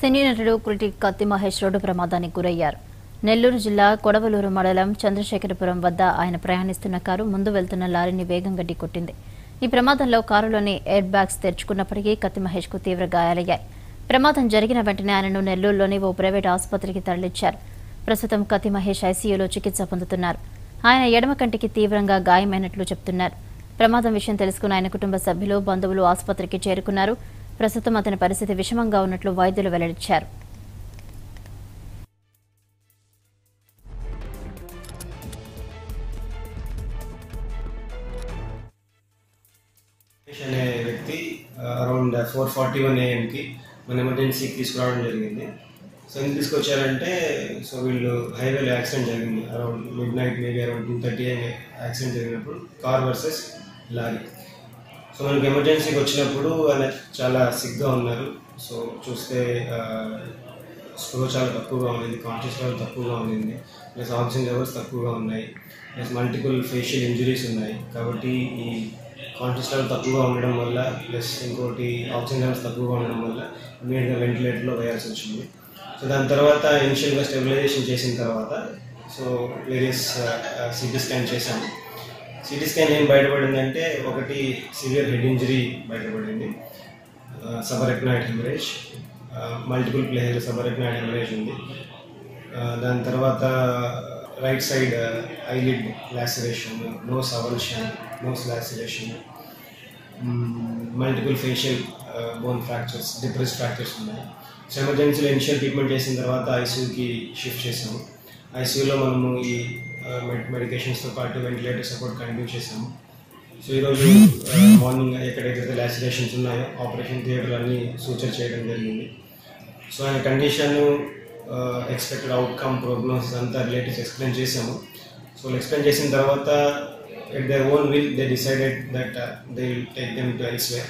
సినీ నటుడు critic Kathi Mahesh road ప్రమాదానికి గురయ్యారు. నెల్లూరు జిల్లా కొడవలూరు మండలం చంద్రశేఖరపురం వద్ద ఆయన ప్రయాణిస్తున్న కారు ముందు వెళ్తున్న లారీని వేగంగా ఢీకొట్టింది. ఈ ప్రమాదంలో కారులోని ఎయిర్ బ్యాగ్స్ తెరుచుకున్నప్పటికీ కత్తి మహేష్కు తీవ్ర గాయాలయ్యాయి. ప్రమాదం జరిగిన వెంటనే ఆయనను నెల్లూరులోని ఓ ప్రైవేట్ ఆసుపత్రికి తరలించారు. ప్రస్తుతం కత్తి మహేష్ ఐసీయూలో చికిత్స పొందుతున్నారు. ఆయన ఎడమ కంటికి తీవ్రంగా గాయమైనట్లు చెప్తున్నారు. ప్రమాదం విషయం తెలుసుకున్న ఆయన కుటుంబ సభ్యులు బంధువులు ఆసుపత్రికి చేరుకున్నారు. ప్రస్తుతం అతని పరిస్థితి విషమంగా ఉన్నట్లు వైద్యులు వెల్లడించారు. అనే వ్యక్తి అరౌండ్ ఫోర్ ఫార్టీ వన్ ఏఎంకి మన ఎమర్జెన్సీకి తీసుకురావడం జరిగింది. సో ఎందుకు తీసుకొచ్చారంటే సో వీళ్ళు హైవేలో యాక్సిడెంట్ జరిగింది. Around mid night maybe around two thirty accident జరిగినప్పుడు కార్ వర్సెస్ లారీ. సో మనకి ఎమర్జెన్సీకి వచ్చినప్పుడు ఆయన చాలా సిగ్గా ఉన్నారు. సో చూస్తే స్లో చాలా తక్కువగా ఉంది కాన్షియస్ లెవెల్ తక్కువగా ఉంది ప్లస్ ఆక్సిజన్ లెవెల్స్ తక్కువగా ఉన్నాయి. ప్లస్ మల్టిపుల్ ఫేషియల్ ఇంజురీస్ ఉన్నాయి. కాబట్టి ఈ కాన్షియస్ లెవెల్ తక్కువగా ఉండడం వల్ల ప్లస్ ఇంకోటి ఆక్సిజన్ లెవెల్స్ తక్కువగా ఉండడం వల్ల ఇమీడియట్గా వెంటిలేటర్లో వేయాల్సి వచ్చింది. సో దాని తర్వాత ఇనిషియల్గా స్టెబిలైజేషన్ చేసిన తర్వాత సో వేరియస్ సిటీ స్కాన్ చేశాము. సిటీ స్కాన్ ఏం బయటపడిందంటే ఒకటి సివియర్ హెడ్ ఇంజరీ బయటపడింది. Subarachnoid haemorrhage. Multiple player subarachnoid haemorrhage ఉంది. దాని తర్వాత right side eyelid laceration nose avulsion nose laceration multiple facial bone fractures depress fractures ఉన్నాయి. సో ఎమర్జెన్సీలో ఇనిషియల్ ట్రీట్మెంట్ చేసిన తర్వాత ఐసీయూకి షిఫ్ట్ చేసాము ఐసీయూలో మనము ఈ మెడికేషన్స్తో పాటు వెంటిలేటర్ సపోర్ట్ కంటిన్యూ చేసాము సో ఈరోజు మార్నింగ్ ఎక్కడైతే లాసిరేషన్స్ ఉన్నాయో ఆపరేషన్ థియేటర్ అన్ని సూచన చేయడం జరిగింది. సో ఆయన కండిషన్ ఎక్స్పెక్టెడ్ అవుట్కమ్ ప్రోగ్నోసిస్ అంతా రిలేటివ్స్ ఎక్స్ప్లెయిన్ చేసాము సో ఎక్స్ప్లెయిన్ చేసిన తర్వాత at their own will they decided that they will take them to elsewhere.